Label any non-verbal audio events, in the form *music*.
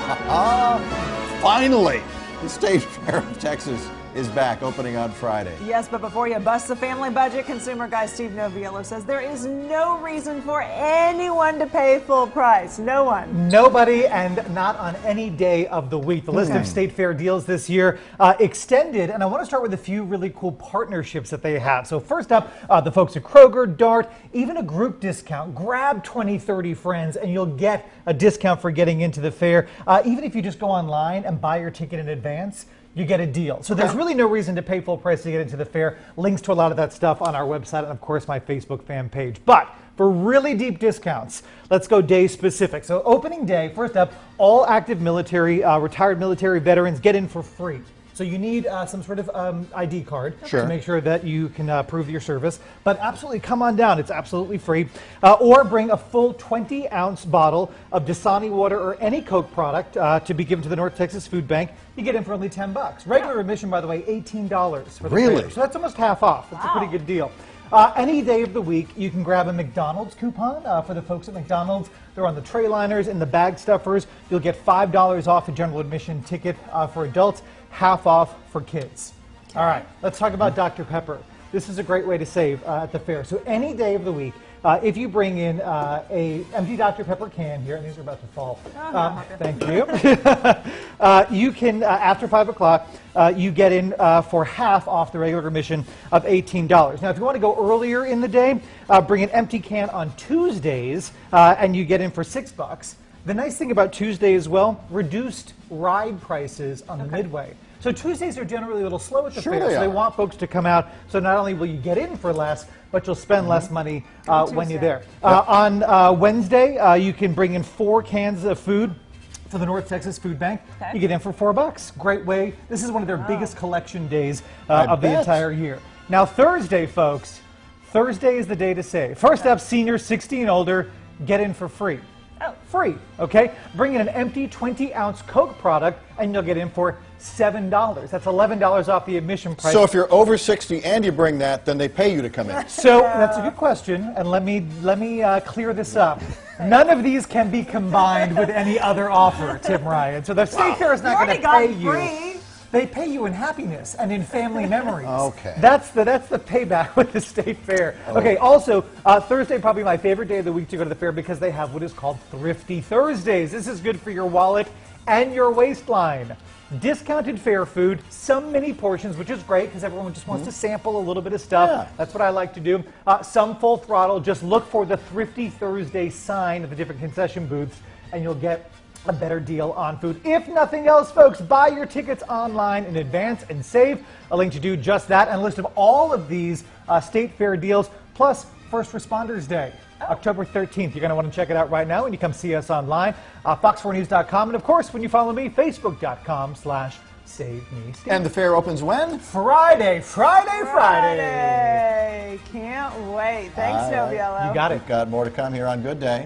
*laughs* Finally, the State Fair of Texas is back, opening on Friday. Yes, but before you bust the family budget, consumer guy Steve Noviello says there is no reason for anyone to pay full price. No one. Nobody and not on any day of the week. The list of State Fair deals this year uh, extended, and I want to start with a few really cool partnerships that they have. So, first up, uh, the folks at Kroger, Dart, even a group discount. Grab 20, 30 friends, and you'll get a discount for getting into the fair. Uh, even if you just go online and buy your ticket in advance, you get a deal. So there's really no reason to pay full price to get into the fair. Links to a lot of that stuff on our website and of course my Facebook fan page. But for really deep discounts, let's go day specific. So opening day, first up, all active military, uh, retired military veterans get in for free. So you need uh, some sort of um, ID card Sure. to make sure that you can uh, prove your service. But absolutely, come on down. It's absolutely free. Uh, or bring a full 20 ounce bottle of Dasani water or any Coke product uh, to be given to the North Texas Food Bank. You get in for only 10 bucks. Regular admission, by the way, $18 for the Really? fair. So that's almost half off. That's a pretty good deal. Uh, any day of the week, you can grab a McDonald's coupon uh, for the folks at McDonald's. They're on the tray liners and the bag stuffers. You'll get $5 off a general admission ticket uh, for adults, half off for kids. All right, let's talk about Dr. Pepper. This is a great way to save uh, at the fair. So any day of the week, uh, if you bring in uh, a empty Dr. Pepper can here, and these are about to fall. Um, thank you. *laughs* uh, you can, uh, after 5 o'clock, uh, you get in uh, for half off the regular admission of $18. Now, if you want to go earlier in the day, uh, bring an empty can on Tuesdays, uh, and you get in for 6 bucks. The nice thing about Tuesday as well, reduced ride prices on the Midway. So Tuesdays are generally a little slow at the Sure fair, they so they want folks to come out. So not only will you get in for less, but you'll spend less money uh, when you're Tuesday. there. Uh, on uh, Wednesday, uh, you can bring in four cans of food for the North Texas Food Bank. Okay. You get in for four bucks. Great way. This is one of their biggest collection days uh, I of the entire year. Now Thursday, folks. Thursday is the day to save. First up, seniors 60 and older get in for free. Oh. Free, okay? Bring in an empty 20 ounce Coke product and you'll get in for $7. That's $11 off the admission price. So if you're over 60 and you bring that, then they pay you to come in. *laughs* So that's a good question, and let me let me uh, clear this up. None of these can be combined with any other offer, Tim Ryan. So the state fair is not going to pay got you. free. They pay you in happiness and in family memories. *laughs* Okay. That's the that's the payback *laughs* with the state fair. Okay. Also, uh, Thursday probably my favorite day of the week to go to the fair because they have what is called Thrifty Thursdays. This is good for your wallet and your waistline. Discounted fair food, some mini portions, which is great because everyone just wants to sample a little bit of stuff. Yeah. That's what I like to do. Uh, some full throttle. Just look for the Thrifty Thursday sign at the different concession booths, and you'll get a better deal on food. If nothing else, folks, buy your tickets online in advance and save. A link to do just that and a list of all of these uh, state fair deals, plus First Responders Day. October 13th. You're going to want to check it out right now when you come see us online. Uh, Fox4News.com. And of course, when you follow me, Facebook.com slash Save Me Steve. And the fair opens when? Friday, Friday, Friday. Friday. Can't wait. Thanks, All right. Noviello. You got it. We've got more to come here on Good Day.